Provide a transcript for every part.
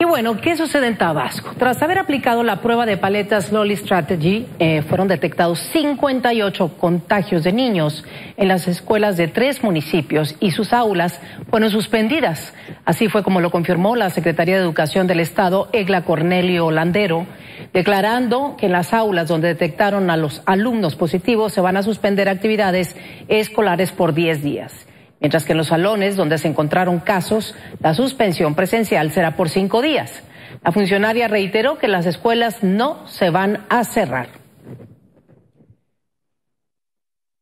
Y bueno, ¿qué sucede en Tabasco? Tras haber aplicado la prueba de paletas Lolly Strategy, eh, fueron detectados 58 contagios de niños en las escuelas de tres municipios y sus aulas fueron suspendidas. Así fue como lo confirmó la Secretaría de Educación del Estado, Egla Cornelio Landero, declarando que en las aulas donde detectaron a los alumnos positivos se van a suspender actividades escolares por 10 días mientras que en los salones donde se encontraron casos, la suspensión presencial será por cinco días. La funcionaria reiteró que las escuelas no se van a cerrar.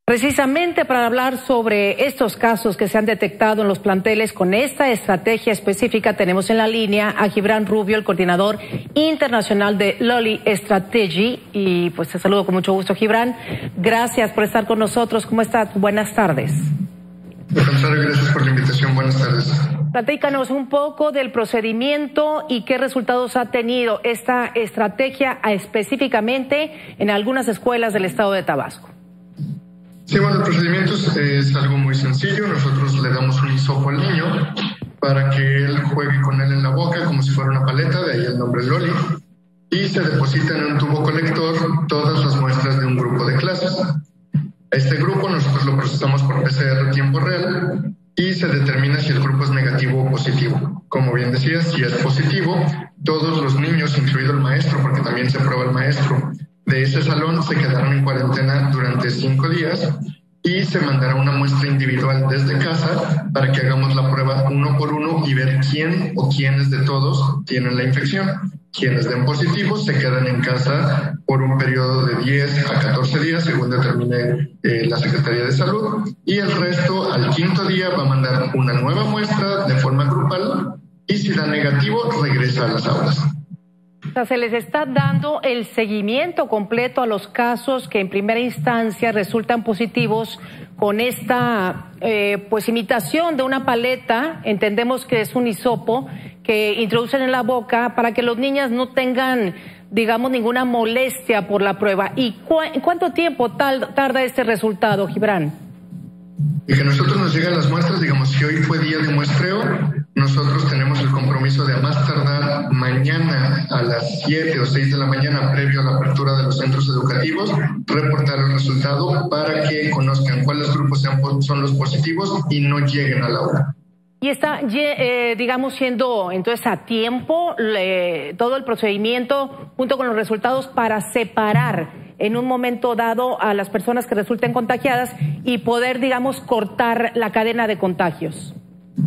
Precisamente para hablar sobre estos casos que se han detectado en los planteles con esta estrategia específica, tenemos en la línea a Gibran Rubio, el coordinador internacional de Loli Strategy. Y pues te saludo con mucho gusto, Gibran. Gracias por estar con nosotros. ¿Cómo estás? Buenas tardes gracias por la invitación. Buenas tardes. Platícanos un poco del procedimiento y qué resultados ha tenido esta estrategia específicamente en algunas escuelas del estado de Tabasco. Sí, bueno, el procedimiento es, algo muy sencillo. Nosotros le damos un hisopo al niño para que él juegue con él en la boca como si fuera una paleta, de ahí el nombre Loli, y se deposita en un tubo colector todas las muestras de un grupo de clases. Este grupo nosotros lo procesamos por PCR tiempo real y se determina si el grupo es negativo o positivo. Como bien decía, si es positivo, todos los niños, incluido el maestro, porque también se prueba el maestro, de ese salón se quedaron en cuarentena durante cinco días y se mandará una muestra individual desde casa para que hagamos la prueba uno por uno y ver quién o quiénes de todos tienen la infección. Quienes den positivos se quedan en casa por un periodo de 10 a 14 días, según determine eh, la Secretaría de Salud, y el resto al quinto día va a mandar una nueva muestra de forma grupal y si da negativo regresa a las aulas. se les está dando el seguimiento completo a los casos que en primera instancia resultan positivos con esta eh, pues imitación de una paleta, entendemos que es un hisopo, que introducen en la boca para que los niños no tengan, digamos, ninguna molestia por la prueba. ¿Y cuánto tiempo tarda este resultado, Gibran? Y que nosotros nos llegan las muestras, digamos, si hoy fue día de muestreo, nosotros tenemos el compromiso de a más tardar mañana a las 7 o 6 de la mañana, previo a la apertura de los centros educativos, reportar el resultado para que conozcan cuáles grupos son los positivos y no lleguen a la hora. Y está, eh, digamos, siendo entonces a tiempo todo el procedimiento junto con los resultados para separar en un momento dado a las personas que resulten contagiadas y poder, digamos, cortar la cadena de contagios.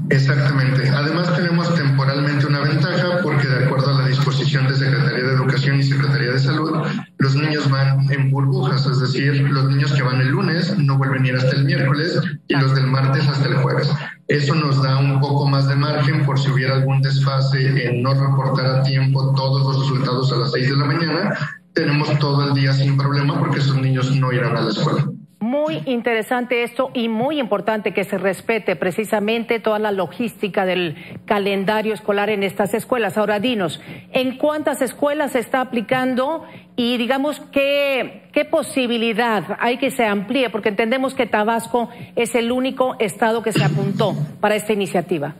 Exactamente. Además tenemos temporalmente una ventaja porque de acuerdo a la disposición de Secretaría de Educación y Secretaría de Salud, los niños van en burbujas, es decir, los niños que van el lunes no vuelven a ir hasta el miércoles y los del martes hasta el jueves. Eso nos da un poco más de margen por si hubiera algún desfase en no reportar a tiempo todos los resultados a las 6 de la mañana. Tenemos todo el día sin problema porque esos niños no irán a la escuela. Muy interesante esto y muy importante que se respete precisamente toda la logística del calendario escolar en estas escuelas. Ahora dinos, ¿en cuántas escuelas se está aplicando y digamos qué, qué posibilidad hay que se amplíe? Porque entendemos que Tabasco es el único estado que se apuntó para esta iniciativa.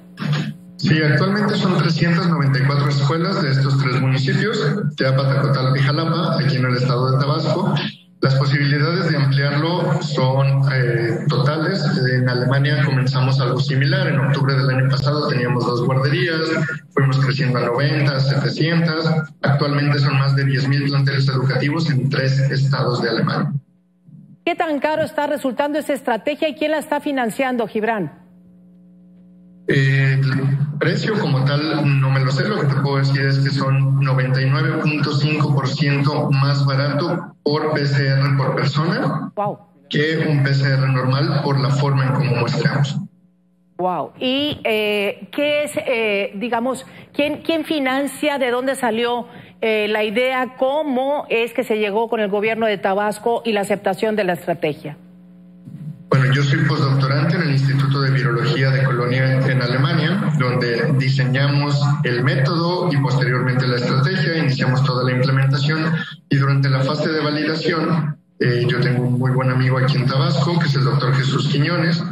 Sí, actualmente son 394 escuelas de estos tres municipios, Teapa, Tacotal y Jalapa, aquí en el estado de Tabasco, las posibilidades de ampliarlo son eh, totales. En Alemania comenzamos algo similar. En octubre del año pasado teníamos dos guarderías, fuimos creciendo a 90, 700. Actualmente son más de 10.000 planteles educativos en tres estados de Alemania. ¿Qué tan caro está resultando esa estrategia y quién la está financiando, Gibran? El precio como tal no me lo sé, lo que te puedo decir es que son 99.5% más barato por PCR por persona que un PCR normal por la forma en cómo muestramos. Wow. ¿Y eh, qué es, eh, digamos, quién, quién financia, de dónde salió eh, la idea, cómo es que se llegó con el gobierno de Tabasco y la aceptación de la estrategia? Bueno, yo soy postdoctorante en el Instituto de Virología de Colonia en Alemania, donde diseñamos el método y posteriormente la estrategia, iniciamos toda la implementación y durante la fase de validación, eh, yo tengo un muy buen amigo aquí en Tabasco, que es el doctor Jesús Quiñones,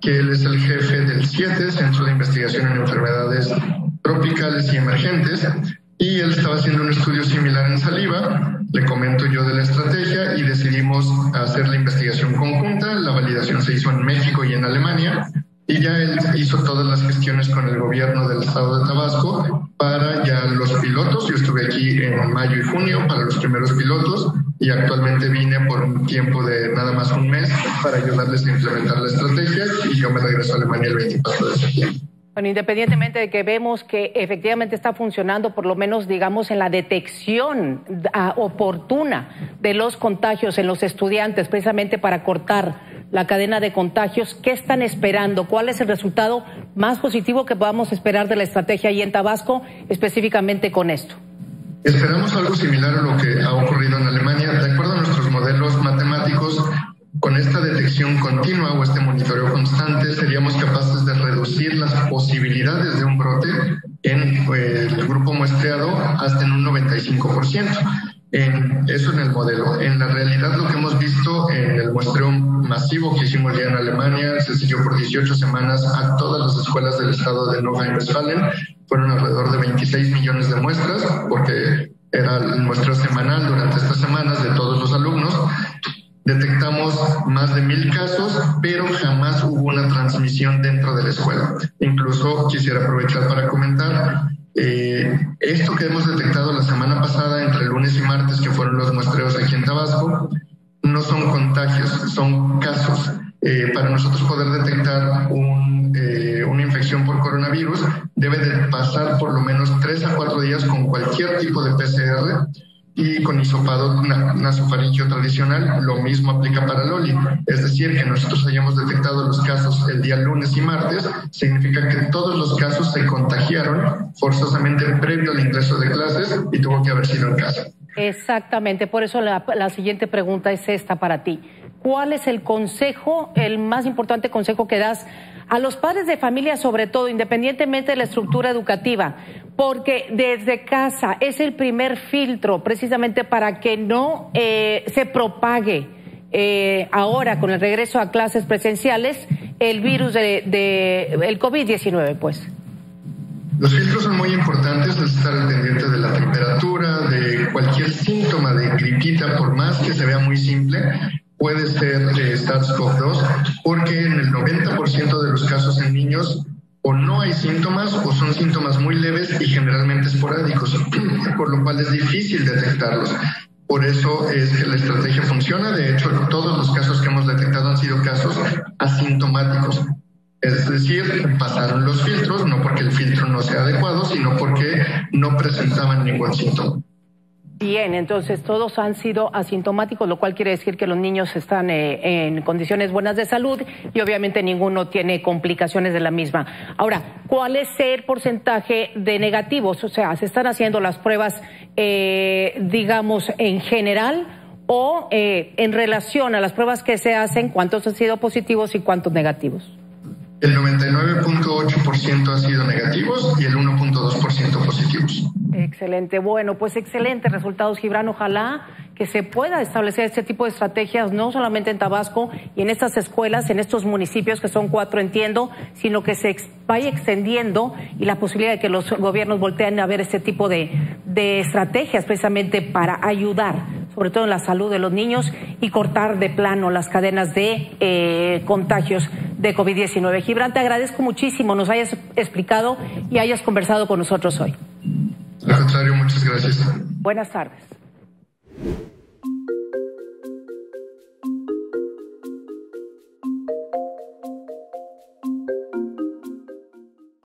que él es el jefe del CIETE, Centro de Investigación en Enfermedades tropicales y emergentes. Y él estaba haciendo un estudio similar en saliva, le comento yo de la estrategia y decidimos hacer la investigación conjunta. La validación se hizo en México y en Alemania y ya él hizo todas las gestiones con el gobierno del estado de Tabasco para ya los pilotos. Yo estuve aquí en mayo y junio para los primeros pilotos y actualmente vine por un tiempo de nada más un mes para ayudarles a implementar la estrategia y yo me regreso a Alemania el 24 de septiembre. Bueno, independientemente de que vemos que efectivamente está funcionando, por lo menos digamos en la detección ah, oportuna de los contagios en los estudiantes, precisamente para cortar la cadena de contagios, ¿qué están esperando? ¿Cuál es el resultado más positivo que podamos esperar de la estrategia ahí en Tabasco, específicamente con esto? Esperamos algo similar a lo que ha ocurrido en Alemania. De acuerdo a nuestros modelos matemáticos, con esta detección continua o este monitoreo constante, seríamos capaces de reducir las posibilidades de un brote en eh, el grupo muestreado hasta en un 95%. En, eso en el modelo. En la realidad lo que hemos visto en el muestreo masivo que hicimos ya en Alemania, se siguió por 18 semanas a todas las escuelas del estado de Nordrhein-Westfalen, fueron alrededor de 26 millones de muestras, porque era el muestreo semanal durante estas semanas de todos los. Detectamos más de mil casos, pero jamás hubo una transmisión dentro de la escuela. Incluso quisiera aprovechar para comentar eh, esto que hemos detectado la semana pasada, entre lunes y martes, que fueron los muestreos aquí en Tabasco, no son contagios, son casos. Eh, para nosotros poder detectar eh, una infección por coronavirus, debe de pasar por lo menos tres a cuatro días con cualquier tipo de PCR y con hisopado tradicional, lo mismo aplica para Loli. Es decir, que nosotros hayamos detectado los casos el día lunes y martes, significa que todos los casos se contagiaron forzosamente previo al ingreso de clases y tuvo que haber sido en casa. Exactamente, por eso la siguiente pregunta es esta para ti. ¿Cuál es el consejo, el más importante consejo que das a los padres de familia, sobre todo, independientemente de la estructura educativa? Porque desde casa es el primer filtro precisamente para que no eh, se propague eh, ahora con el regreso a clases presenciales el virus de, el COVID-19, pues. Los filtros son muy importantes, es estar al pendiente de la temperatura, de cualquier síntoma de gripita, por más que se vea muy simple, puede ser de SARS-CoV-2, porque en el 90% de los casos en niños o no hay síntomas o son síntomas muy leves y generalmente esporádicos, por lo cual es difícil detectarlos. Por eso es que la estrategia funciona. De hecho, todos los casos que hemos detectado han sido casos asintomáticos. Es decir, pasaron los filtros, no porque el filtro no sea adecuado, sino porque no presentaban ningún síntoma. Bien, entonces todos han sido asintomáticos, lo cual quiere decir que los niños están eh, en condiciones buenas de salud y obviamente ninguno tiene complicaciones de la misma. Ahora, ¿cuál es el porcentaje de negativos? O sea, ¿se están haciendo las pruebas, eh, digamos, en general o eh, en relación a las pruebas que se hacen, cuántos han sido positivos y cuántos negativos? El 99.8% ha sido negativos y el 1.2% positivos. Excelente. Bueno, pues excelentes resultados, Gibran. Ojalá que se pueda establecer este tipo de estrategias, no solamente en Tabasco y en estas escuelas, en estos municipios, que son cuatro, entiendo, sino que se vaya extendiendo y la posibilidad de que los gobiernos volteen a ver este tipo de, estrategias precisamente para ayudar, sobre todo en la salud de los niños y cortar de plano las cadenas de eh, contagios de COVID-19. Gibran, te agradezco muchísimo, nos hayas explicado y hayas conversado con nosotros hoy. Al contrario, muchas gracias. Buenas tardes.